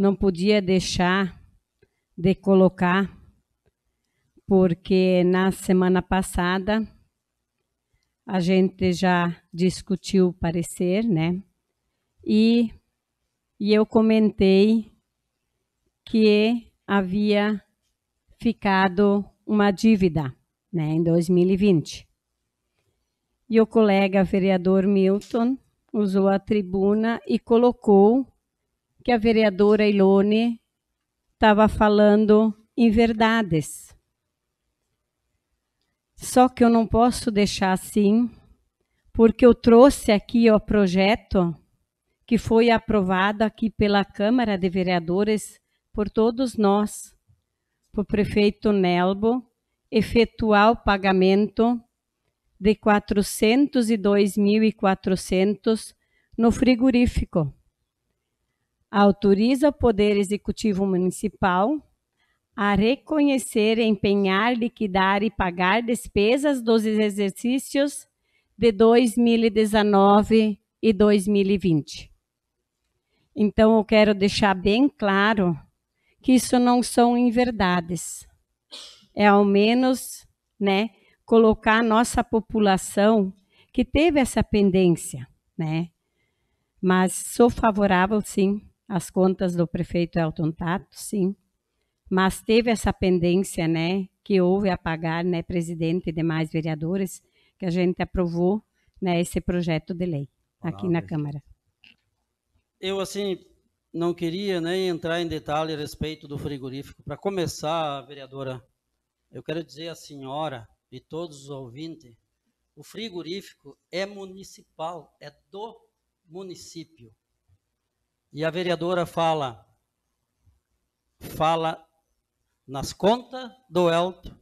não podia deixar de colocar, porque na semana passada a gente já discutiu o parecer, né? E, e eu comentei que havia ficado uma dívida né, em 2020. E o colega vereador Milton usou a tribuna e colocou que a vereadora Ilone estava falando em verdades. Só que eu não posso deixar assim, porque eu trouxe aqui o projeto que foi aprovado aqui pela Câmara de Vereadores por todos nós, por prefeito Nelbo, efetuar o pagamento de 402.400 no frigorífico. Autoriza o Poder Executivo Municipal a reconhecer, empenhar, liquidar e pagar despesas dos exercícios de 2019 e 2020. Então, eu quero deixar bem claro que isso não são inverdades. É ao menos, né, colocar a nossa população que teve essa pendência, né? Mas sou favorável, sim, às contas do prefeito Elton Tato, sim. Mas teve essa pendência, né, que houve a pagar, né, presidente e demais vereadores, que a gente aprovou, né, esse projeto de lei aqui na Câmara. Eu, assim, não queria nem entrar em detalhe a respeito do frigorífico. Para começar, vereadora, eu quero dizer à senhora e todos os ouvintes, o frigorífico é municipal, é do município. E a vereadora fala, fala nas contas do Elto.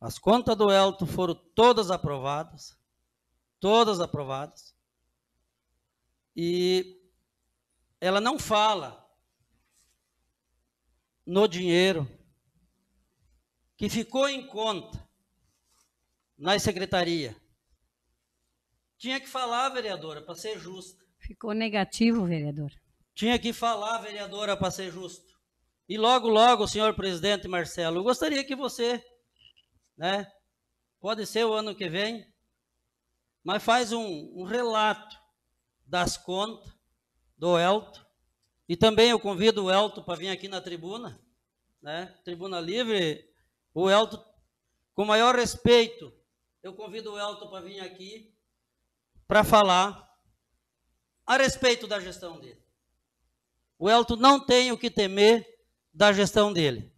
As contas do Elto foram todas aprovadas, todas aprovadas. E ela não fala no dinheiro que ficou em conta na secretaria. Tinha que falar, vereadora, para ser justa. Ficou negativo, vereador. Tinha que falar, vereadora, para ser justo. E logo, logo, senhor presidente Marcelo, eu gostaria que você, né, pode ser o ano que vem, mas faz um, um relato das contas do Elto. E também eu convido o Elto para vir aqui na tribuna, né, tribuna livre. O Elto, com maior respeito, eu convido o Elton para vir aqui para falar a respeito da gestão dele. O Elton não tem o que temer da gestão dele.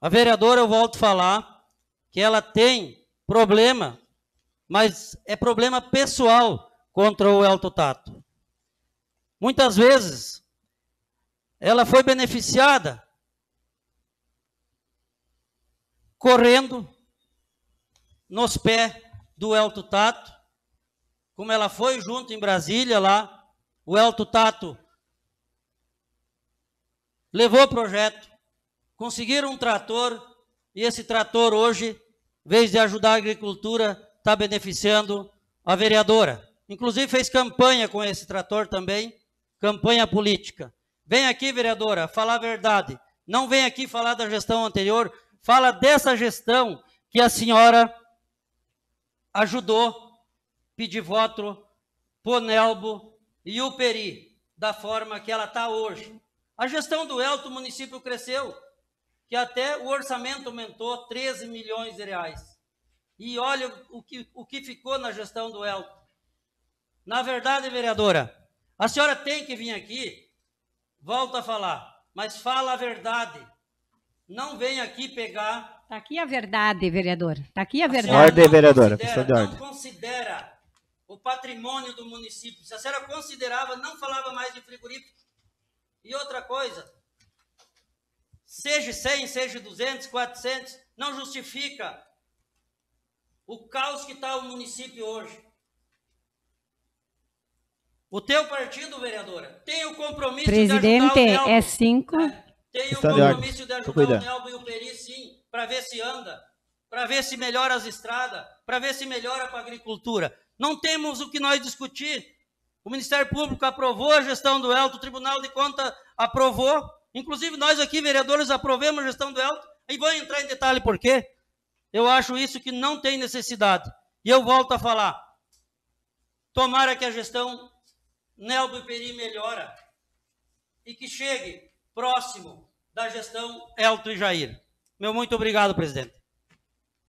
A vereadora, eu volto a falar, que ela tem problema, mas é problema pessoal contra o Elton Tato. Muitas vezes, ela foi beneficiada correndo nos pés do Elto Tato, como ela foi junto em Brasília lá, o Elto Tato levou o projeto, conseguiram um trator, e esse trator hoje, em vez de ajudar a agricultura, está beneficiando a vereadora. Inclusive fez campanha com esse trator também, campanha política. Vem aqui, vereadora, falar a verdade. Não vem aqui falar da gestão anterior, fala dessa gestão que a senhora ajudou pedir voto por Nelbo e o Peri, da forma que ela está hoje. A gestão do Elto, o município cresceu, que até o orçamento aumentou 13 milhões de reais. E olha o que, o que ficou na gestão do Elto. Na verdade, vereadora, a senhora tem que vir aqui, volta a falar, mas fala a verdade. Não vem aqui pegar Está aqui a verdade, vereador. Está aqui a verdade. Ordem, vereadora. Considera, não considera o patrimônio do município. Se a senhora considerava, não falava mais de frigorífico. E outra coisa, seja 100, seja 200, 400, não justifica o caos que está o município hoje. O teu partido, vereadora, tem o compromisso Presidente, de ajudar o é cinco. Tem o compromisso de ajudar o Nelbo e o Peri, sim para ver se anda, para ver se melhora as estradas, para ver se melhora para a agricultura. Não temos o que nós discutir. O Ministério Público aprovou a gestão do Elto, o Tribunal de Contas aprovou, Inclusive, nós aqui, vereadores, aprovemos a gestão do Elton e vou entrar em detalhe por quê. Eu acho isso que não tem necessidade. E eu volto a falar. Tomara que a gestão Neldo Peri melhora e que chegue próximo da gestão Elton e Jair. Meu muito obrigado, presidente.